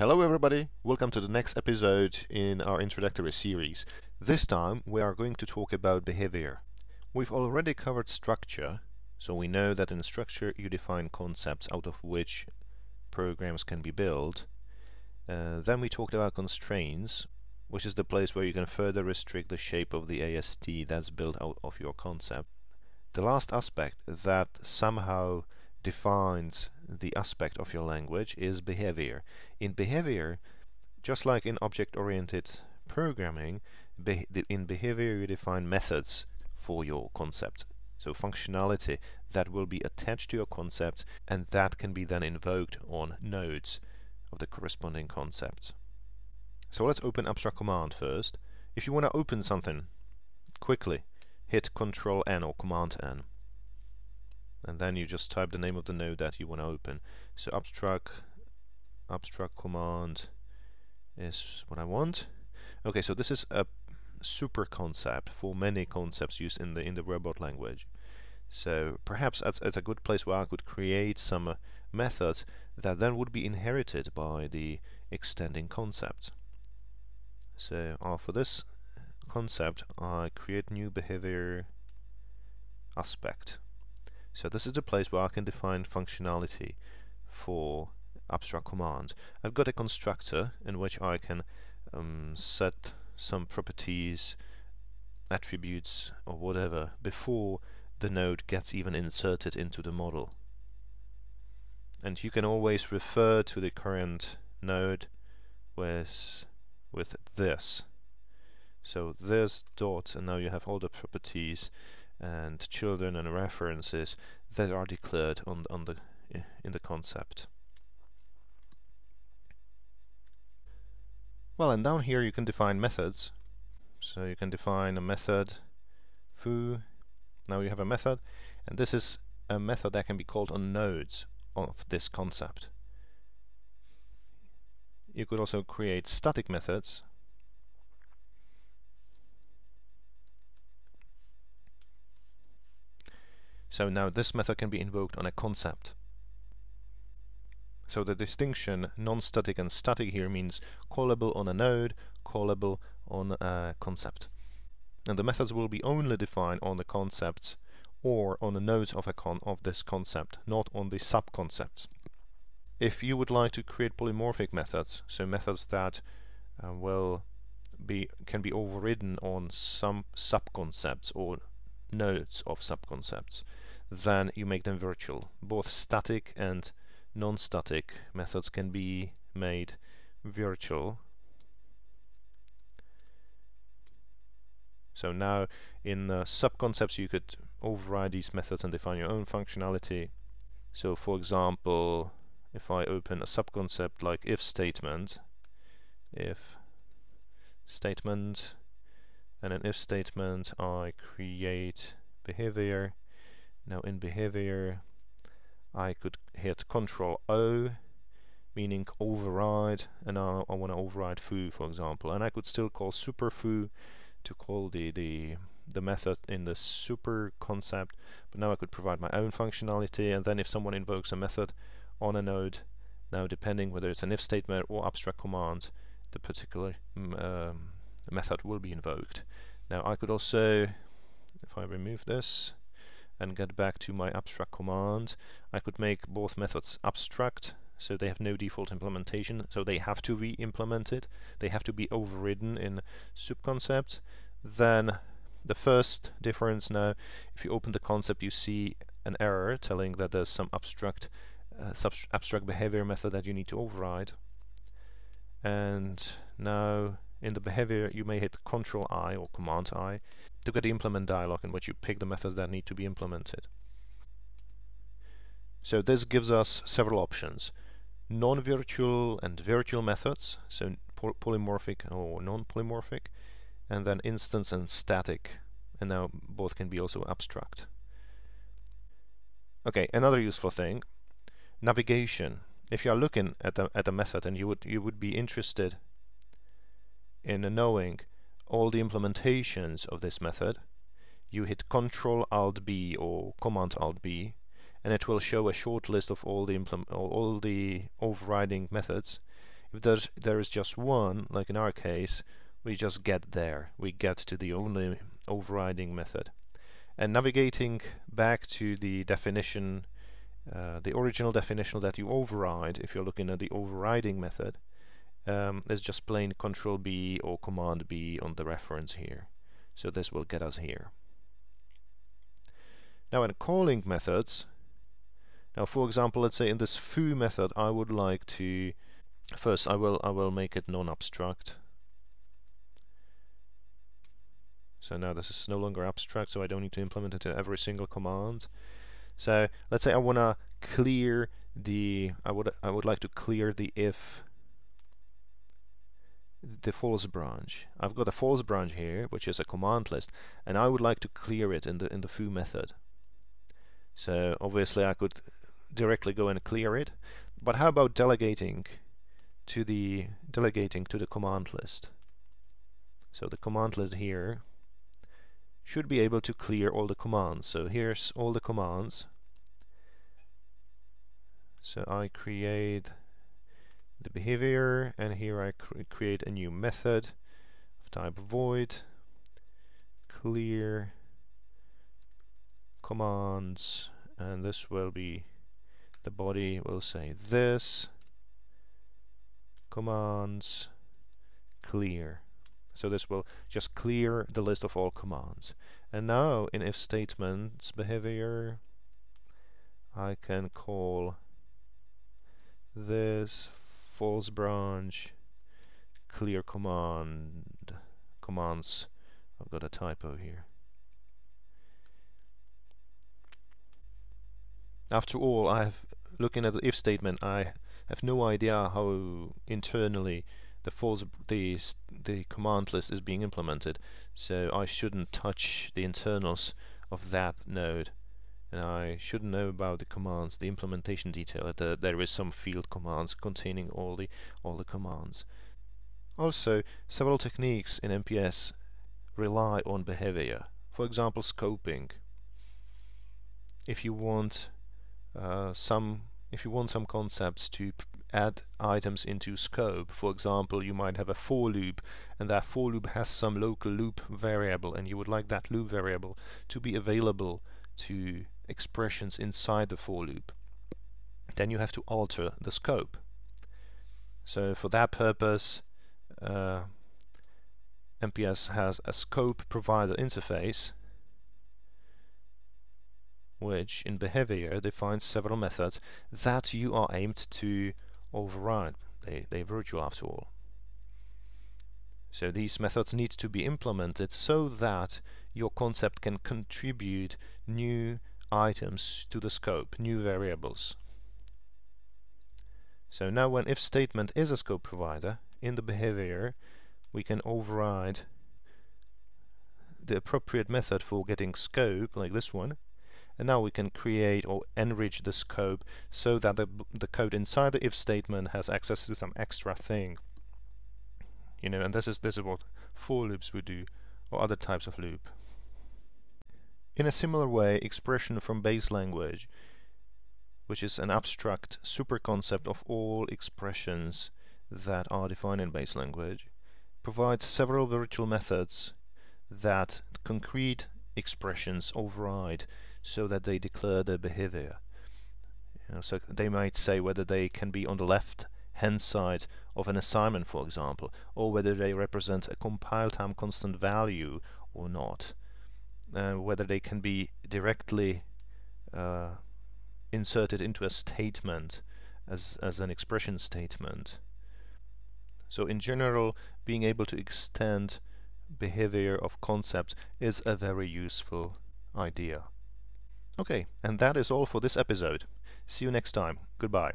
Hello everybody, welcome to the next episode in our introductory series. This time we are going to talk about behavior. We've already covered structure, so we know that in structure you define concepts out of which programs can be built. Uh, then we talked about constraints, which is the place where you can further restrict the shape of the AST that's built out of your concept. The last aspect that somehow defines the aspect of your language is behavior. In behavior, just like in object-oriented programming, be in behavior you define methods for your concept. So functionality that will be attached to your concept and that can be then invoked on nodes of the corresponding concept. So let's open abstract command first. If you want to open something quickly, hit Control N or Command N and then you just type the name of the node that you want to open. So abstract abstract command is what I want. Okay, so this is a super concept for many concepts used in the in the robot language. So perhaps that's, that's a good place where I could create some uh, methods that then would be inherited by the extending concept. So uh, for this concept, I create new behavior aspect. So this is the place where I can define functionality for abstract command. I've got a constructor in which I can um, set some properties, attributes or whatever before the node gets even inserted into the model. And you can always refer to the current node with with this. So this dot and now you have all the properties and children and references that are declared on, on the in the concept. Well, and down here you can define methods. So you can define a method foo. Now you have a method, and this is a method that can be called on nodes of this concept. You could also create static methods So now this method can be invoked on a concept. So the distinction non-static and static here means callable on a node, callable on a concept. And the methods will be only defined on the concepts or on the nodes of a con of this concept, not on the sub-concepts. If you would like to create polymorphic methods, so methods that uh, will be can be overridden on some sub-concepts or nodes of subconcepts, then you make them virtual. Both static and non-static methods can be made virtual. So now in uh, subconcepts you could override these methods and define your own functionality. So for example, if I open a subconcept like if statement, if statement and an if statement I create behavior now in behavior I could hit control O meaning override and now I want to override foo for example. And I could still call super foo to call the, the the method in the super concept but now I could provide my own functionality and then if someone invokes a method on a node now depending whether it's an if statement or abstract command the particular um, method will be invoked. Now I could also, if I remove this and get back to my abstract command, I could make both methods abstract, so they have no default implementation, so they have to be implemented, they have to be overridden in subconcept. Then the first difference now, if you open the concept you see an error telling that there's some abstract uh, abstract behavior method that you need to override. And now in the behavior, you may hit Control I or Command I to get the implement dialog in which you pick the methods that need to be implemented. So this gives us several options. Non-virtual and virtual methods, so polymorphic or non-polymorphic, and then instance and static, and now both can be also abstract. Okay, another useful thing, navigation. If you are looking at a, at a method and you would you would be interested in knowing all the implementations of this method, you hit Control Alt B or Command Alt B, and it will show a short list of all the all the overriding methods. If there's, there is just one, like in our case, we just get there. We get to the only overriding method. And navigating back to the definition, uh, the original definition that you override, if you're looking at the overriding method, um, is just plain Control B or Command B on the reference here. So this will get us here. Now in calling methods, now for example, let's say in this foo method, I would like to first I will I will make it non-abstract. So now this is no longer abstract, so I don't need to implement it in every single command. So let's say I want to clear the I would I would like to clear the if the false branch. I've got a false branch here, which is a command list, and I would like to clear it in the in the foo method. So obviously I could directly go and clear it, but how about delegating to the delegating to the command list? So the command list here should be able to clear all the commands. So here's all the commands. So I create the behavior and here I cr create a new method of type void clear commands and this will be the body will say this commands clear. So this will just clear the list of all commands. And now in if statements behavior I can call this false branch clear command commands. I've got a typo here. After all I have looking at the if statement I have no idea how internally the false the the command list is being implemented so I shouldn't touch the internals of that node and I should know about the commands, the implementation detail, that there is some field commands containing all the all the commands. Also, several techniques in MPS rely on behavior. For example, scoping. If you want uh, some if you want some concepts to add items into scope, for example, you might have a for loop, and that for loop has some local loop variable, and you would like that loop variable to be available to expressions inside the for loop. Then you have to alter the scope. So for that purpose, uh, MPS has a scope provider interface which in behavior defines several methods that you are aimed to override. They, they're virtual after all. So these methods need to be implemented so that your concept can contribute new items to the scope, new variables. So now when if statement is a scope provider, in the behavior we can override the appropriate method for getting scope, like this one, and now we can create or enrich the scope so that the, the code inside the if statement has access to some extra thing. You know, and this is this is what for loops would do, or other types of loop. In a similar way, expression from base language, which is an abstract superconcept of all expressions that are defined in base language, provides several virtual methods that concrete expressions override so that they declare their behavior. You know, so they might say whether they can be on the left hand side of an assignment, for example, or whether they represent a compile time constant value or not uh, whether they can be directly uh, inserted into a statement as, as an expression statement. So in general, being able to extend behavior of concepts is a very useful idea. Okay, and that is all for this episode. See you next time. Goodbye.